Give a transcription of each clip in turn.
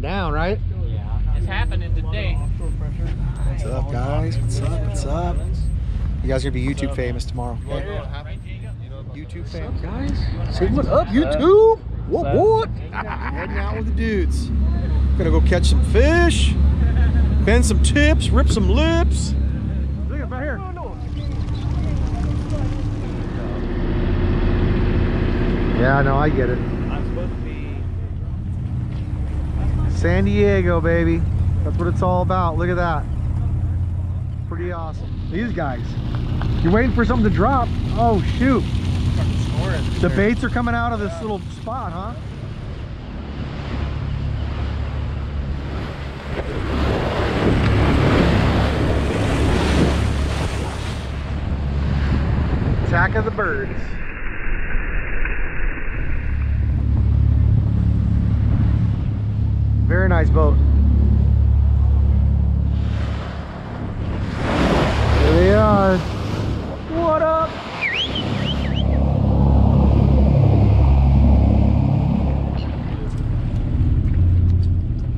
going down, right? Yeah. It's happening today. What's up, guys? What's up? What's up? You guys are gonna be YouTube famous tomorrow. YouTube famous, guys. Say what up, YouTube? What? What? Heading out with the dudes. Gonna go catch some fish, bend some tips, rip some lips. Look at right here. Yeah, no, I get it. I'm supposed to be. San Diego, baby. That's what it's all about. Look at that. Pretty awesome. These guys. You're waiting for something to drop. Oh, shoot. The baits are coming out of this little spot, huh? Attack of the birds. Boat. There they are. What up?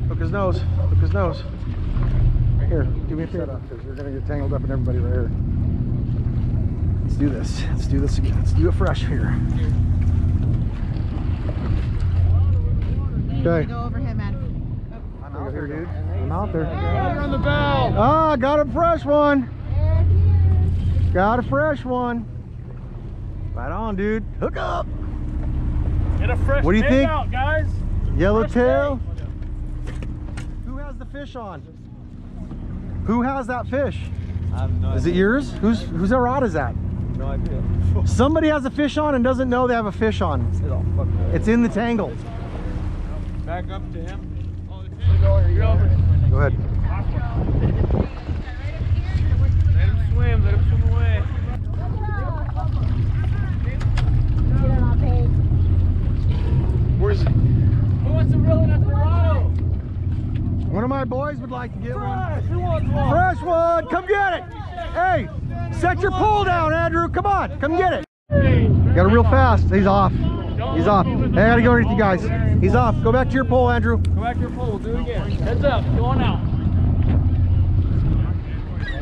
Hook his nose. Hook his nose. Right here. Do me a favor. Because we're gonna get tangled up in everybody right here. Let's do this. Let's do this again. Let's do it fresh here. Okay. Go over him, man. I'm out there, dude. I'm out there. on the bell. Ah, got a fresh one. Got a fresh one. Right on, dude. Hook up. Get a fresh What do you think? out, guys. Yellowtail. Who has the fish on? Who has that fish? I have no Is it yours? Who's whose rod is that? No idea. Somebody has a fish on and doesn't know they have a fish on. It's all fucked up. It's in the tangle. Back up to him. Go ahead. Let him swim. Let him swim away. Where's Who wants one of my boys would like to get one. Fresh. One? Fresh one. Come get it. Hey, set your pole down, Andrew. Come on. Come get it. Got it real fast. He's off. He's off. Hey, I gotta go with you guys. He's off. Go back to your pole, Andrew. Go back to your pole. We'll do it again. Heads up. Go on out.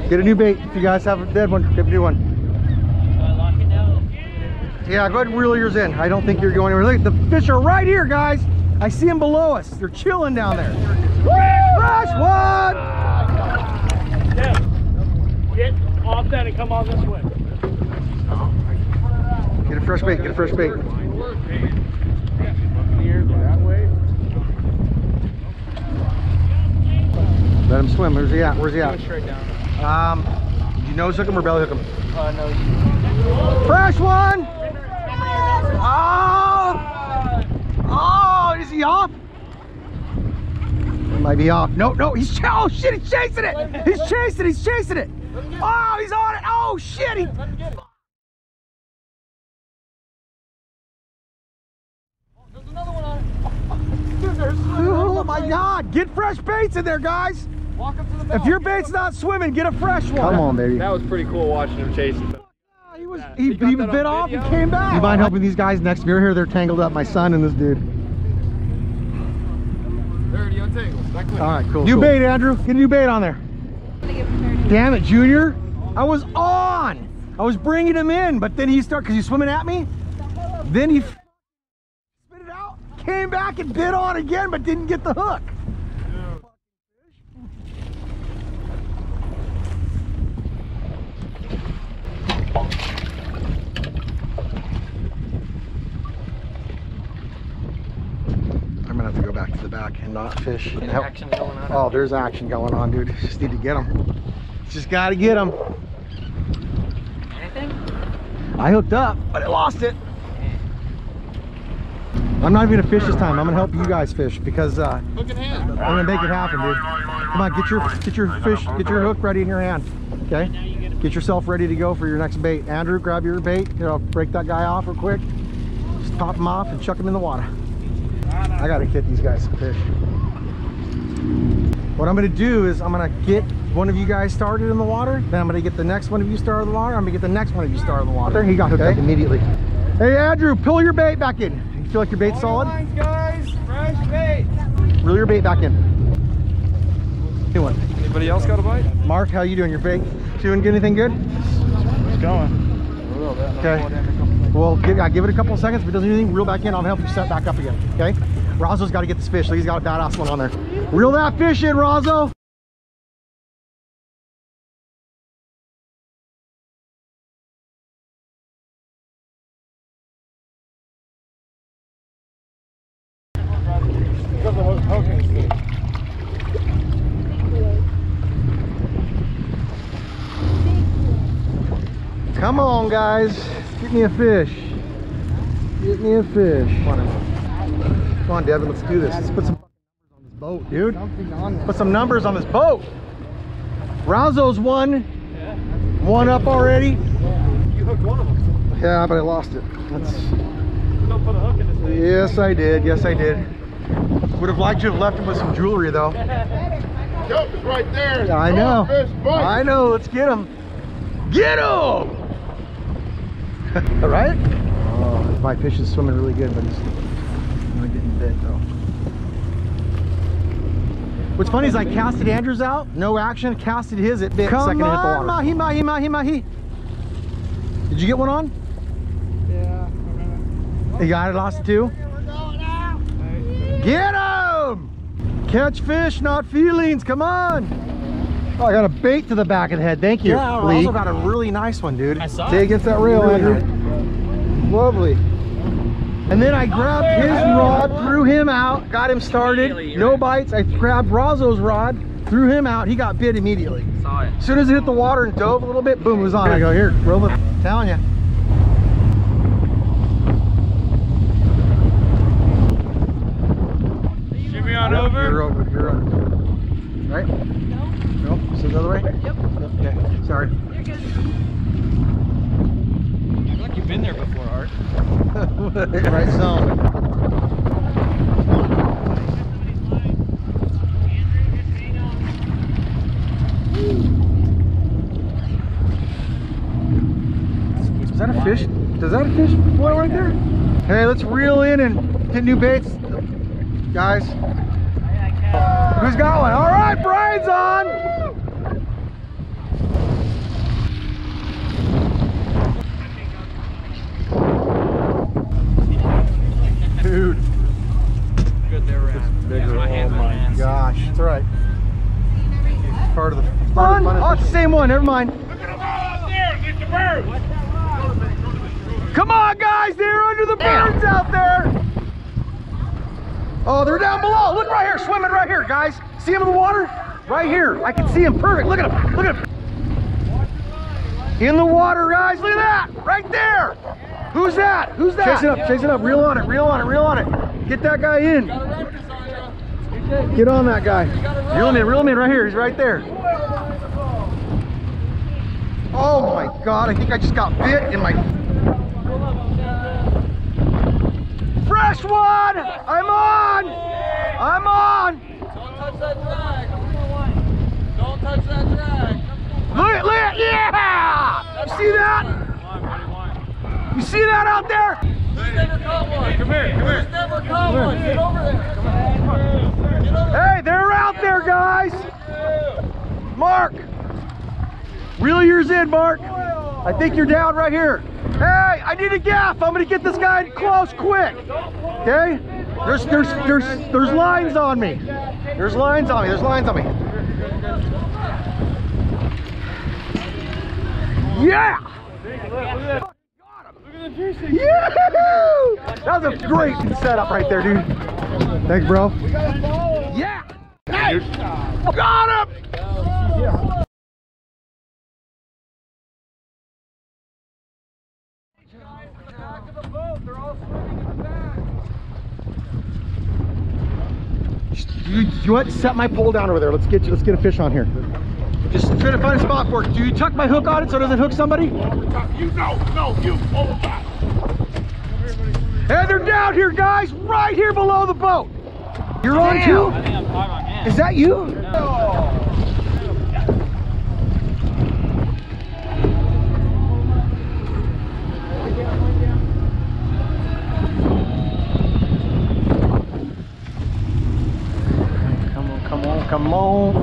Get a new bait. If you guys have a dead one, get a new one. Yeah, go ahead and reel yours in. I don't think you're going anywhere. Look, the fish are right here, guys. I see them below us. They're chilling down there. Fresh one! Get off that and come on this way. Get a fresh bait. Get a fresh bait. Here, go that way. Let him swim. Where's he at? Where's he at? Straight down. Um, you nose hook him or belly hook him? Uh, no. Fresh one! Oh! Oh, is he off? He might be off. No, no, he's ch- oh shit, he's chasing it! He's chasing it, he's chasing it! Oh, he's on it! Oh shit! He... There's another one on it. Dude, there's Oh my god! Get fresh baits in there, guys! Walk up to the If your bait's not swimming, get a fresh one. Come on, baby. That was pretty cool watching him chasing. He was Yeah. he, You he that on bit off and came back. You mind helping these guys next mirror here? They're tangled up, my son and this dude. They're already untangled. Back with All right, cool. New bait, Andrew. Get a new bait on there. Damn it, Junior. I was on. I was bringing him in, but then he started, because he's swimming at me. Then he spit it out, came back and bit on again, but didn't get the hook. I'm gonna have to go back to the back and not fish. and help- action going on. Oh, there's action going on, dude. Just need to get them. Just gotta get them. Anything? I hooked up, but I lost it. I'm not even gonna fish this time. I'm gonna help you guys fish because uh, Hook in hand. I'm gonna make it happen, dude. Come on, get your get your fish, get your hook ready in your hand. Okay? Get yourself ready to go for your next bait. Andrew, grab your bait. You know, break that guy off real quick. Just pop him off and chuck him in the water. I gotta get these guys some fish. What I'm gonna do is I'm gonna get one of you guys started in the water. Then I'm gonna get the next one of you started in the water. I'm gonna get the next one of you started in the water. There he got hooked up immediately. Hey Andrew, pull your bait back in. You feel like your bait's solid? Lines, guys. Fresh bait. Reel your bait back in. New one. Anybody else got a bite? Mark, how you doing? Your bait doing anything good? It's going. Okay. Well, give, uh, give it a couple of seconds. If it doesn't do anything, reel back in. I'll help you set back up again. Okay. Razo's got to get this fish. He's got a badass one on there. Reel that fish in, Razo. Come on, guys. Get me a fish. Get me a fish. Come on, Devin. Let's do this. Let's put some numbers on this boat, dude. Put some numbers on this boat. Razo's one. One up already. You hooked one of them. Yeah, but I lost it. That's, Don't put a hook in this thing. yes, I did. Yes, I did. Would have liked to have left him with some jewelry, though. Yup, it's right there. I know. I know. Let's get him. Get him! All right? Oh, my fish is swimming really good, but he's not getting bit though. What's funny is I casted Andrews out, no action, casted his, it bit, Come second it hit the on, water. mahi, mahi, mahi, mahi. Did you get one on? Yeah. You got it, lost it too? Get him! Catch fish, not feelings, come on! Oh, I got a bait to the back of the head, thank you, Yeah, I Lee. also got a really nice one, dude. I saw Stay it. against that rail, Really Andrew. Lovely. And then I grabbed his rod, threw him out, got him started. No bites. I grabbed Razo's rod, threw him out. He got bit immediately. Saw it. As soon as it hit the water and dove a little bit, boom, it was on. I go, here, roll it. Telling you. Jimmy on You're over. over, you're over. Right? No. No? Is it the other way? Yep. Okay, sorry. I feel like you've been there before, Art. Right zone. Is that a fish? Does that a fish boil right there? Hey, let's reel in and get new baits. Guys. Who's got one? All right, Brian's on. Dude. Good there, Rand. Bigger. my hands, Oh my my hands. Gosh, it's all right. Part of the fun. Oh, it's the same one. Never mind. look at them all upstairs it's the bird Come on, guys! They're under the birds out there. Oh, they're down below. Look right here, swimming right here, guys. See them in the water? Right here. I can see them perfect. Look at them. Look at them. In the water, guys. Look at that. Right there. Who's that? Who's that? Chase it up. Chase it up. Reel on it. Reel on it. Reel on it. Get that guy in. Get on that guy. Reel him in. Reel him in right here. He's right there. Oh my God. I think I just got bit in my Fresh one! I'm on! I'm on! Don't touch that drag. Don't touch that drag. Look at, look at, yeah! You see that? You see that out there? Who's never caught one? Come here, come here. Who's never caught one? Get over there. Hey, they're out there, guys! Mark! Reel yours in, Mark. I think you're down right here. Hey, I need a gaff. I'm gonna get this guy close quick. Okay? There's there's there's there's lines on me. There's lines on me. There's lines on me. Yeah! Yeah! That was a great setup right there, dude. Thanks, bro. Yeah! Got him! You, you want set my pole down over there? Let's get you. Let's get a fish on here. Just trying to find a spot for it. Do you tuck my hook on it so it doesn't hook somebody? You no, no, you over back. Hey, they're down here, guys, right here below the boat. You're on too? I think I'm five on hand. Is that you? Come on.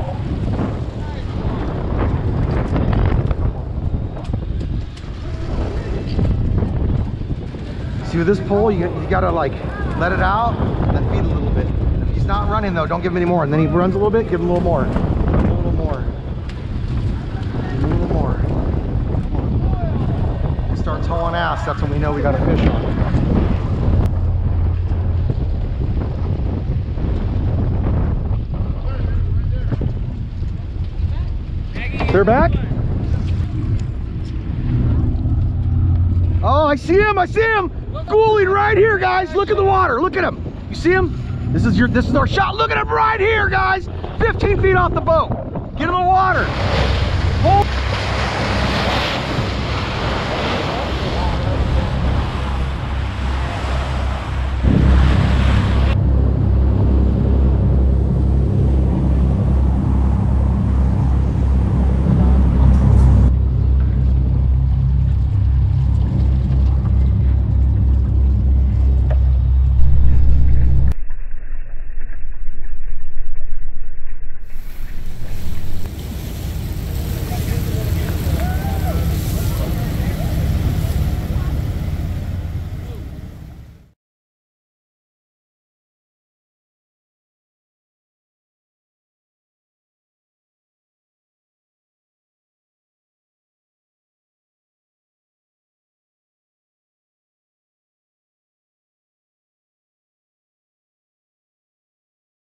See with this pole, you, you gotta like let it out and then feed a little bit. If he's not running though, don't give him any more. And then he runs a little bit, give him a little more. A little more. A little more. He starts hauling ass, that's when we know we got a fish on. They're back? Oh, I see him, I see him! Schooling right here, guys. Look at the water, look at him. You see him? This is your this is our shot. Look at him right here, guys. 15 feet off the boat. Get him in the water. Hold